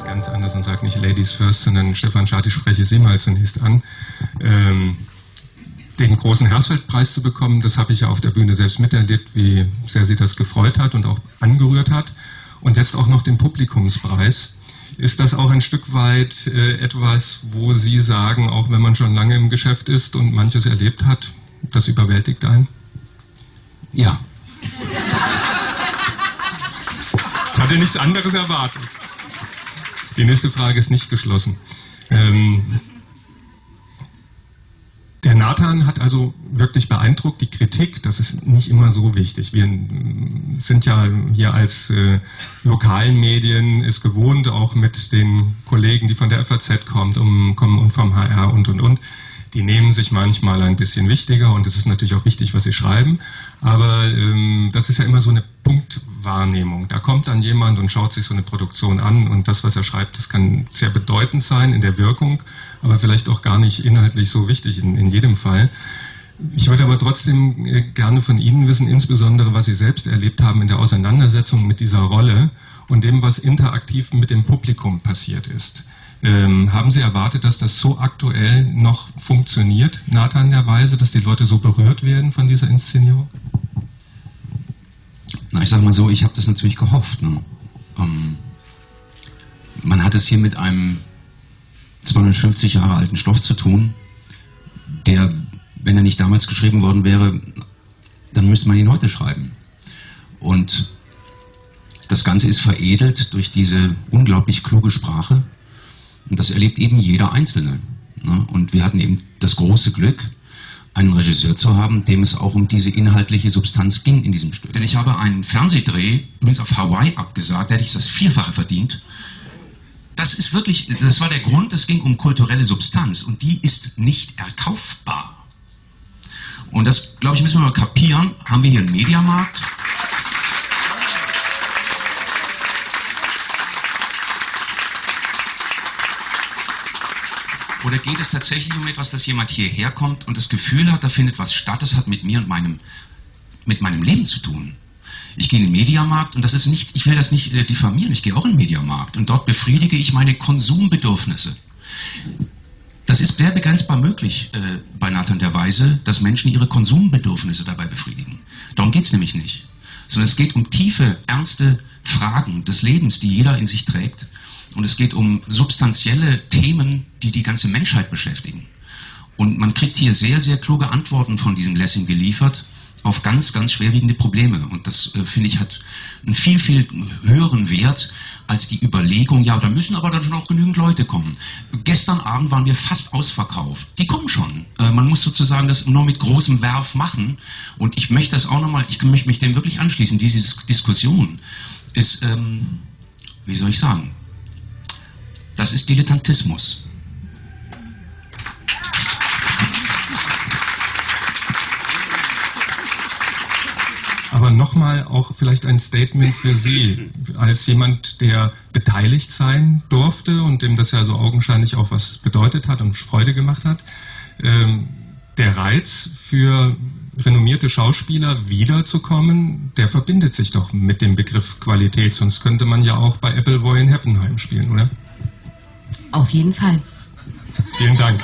das ganz anders und sage nicht Ladies First, sondern Stefan Schad, ich spreche Sie mal zunächst an. Ähm, den großen Hersfeldpreis zu bekommen, das habe ich ja auf der Bühne selbst miterlebt, wie sehr Sie das gefreut hat und auch angerührt hat. Und jetzt auch noch den Publikumspreis. Ist das auch ein Stück weit äh, etwas, wo Sie sagen, auch wenn man schon lange im Geschäft ist und manches erlebt hat, das überwältigt einen? Ja. Ich hatte nichts anderes erwartet. Die nächste Frage ist nicht geschlossen. Ähm, der Nathan hat also wirklich beeindruckt. Die Kritik, das ist nicht immer so wichtig. Wir sind ja hier als äh, lokalen Medien es gewohnt, auch mit den Kollegen, die von der FAZ kommt, um, kommen und vom HR und und und die nehmen sich manchmal ein bisschen wichtiger und es ist natürlich auch wichtig, was sie schreiben. Aber ähm, das ist ja immer so eine Punktwahrnehmung. Da kommt dann jemand und schaut sich so eine Produktion an und das, was er schreibt, das kann sehr bedeutend sein in der Wirkung, aber vielleicht auch gar nicht inhaltlich so wichtig in, in jedem Fall. Ich würde aber trotzdem äh, gerne von Ihnen wissen, insbesondere was Sie selbst erlebt haben in der Auseinandersetzung mit dieser Rolle und dem, was interaktiv mit dem Publikum passiert ist. Ähm, haben Sie erwartet, dass das so aktuell noch funktioniert, Nathan der Weise, dass die Leute so berührt werden von dieser Inszenierung? Na, ich sag mal so, ich habe das natürlich gehofft. Ne? Ähm, man hat es hier mit einem 250 Jahre alten Stoff zu tun, der, wenn er nicht damals geschrieben worden wäre, dann müsste man ihn heute schreiben. Und das Ganze ist veredelt durch diese unglaublich kluge Sprache, und das erlebt eben jeder Einzelne. Ne? Und wir hatten eben das große Glück, einen Regisseur zu haben, dem es auch um diese inhaltliche Substanz ging in diesem Stück. Denn ich habe einen Fernsehdreh, übrigens auf Hawaii abgesagt, da hätte ich das Vierfache verdient. Das ist wirklich, das war der Grund, es ging um kulturelle Substanz und die ist nicht erkaufbar. Und das, glaube ich, müssen wir mal kapieren. Haben wir hier einen Mediamarkt? Oder geht es tatsächlich um etwas, dass jemand hierher kommt und das Gefühl hat, da findet was statt, das hat mit mir und meinem, mit meinem Leben zu tun? Ich gehe in den Mediamarkt und das ist nicht, ich will das nicht äh, diffamieren, ich gehe auch in den Mediamarkt und dort befriedige ich meine Konsumbedürfnisse. Das ist sehr begrenzbar möglich äh, bei Nathan der Weise, dass Menschen ihre Konsumbedürfnisse dabei befriedigen. Darum geht es nämlich nicht. Sondern es geht um tiefe, ernste Fragen des Lebens, die jeder in sich trägt und es geht um substanzielle Themen, die die ganze Menschheit beschäftigen. Und man kriegt hier sehr, sehr kluge Antworten von diesem Lessing geliefert auf ganz, ganz schwerwiegende Probleme. Und das, äh, finde ich, hat einen viel, viel höheren Wert als die Überlegung, ja, da müssen aber dann schon auch genügend Leute kommen. Gestern Abend waren wir fast ausverkauft. Die kommen schon. Äh, man muss sozusagen das nur mit großem Werf machen. Und ich möchte das auch nochmal, ich möchte mich dem wirklich anschließen. Diese Diskussion ist, ähm, wie soll ich sagen, das ist Dilettantismus. Aber nochmal auch vielleicht ein Statement für Sie, als jemand, der beteiligt sein durfte und dem das ja so augenscheinlich auch was bedeutet hat und Freude gemacht hat. Ähm, der Reiz für renommierte Schauspieler wiederzukommen, der verbindet sich doch mit dem Begriff Qualität, sonst könnte man ja auch bei Appleboy in Heppenheim spielen, oder? Auf jeden Fall. Vielen Dank.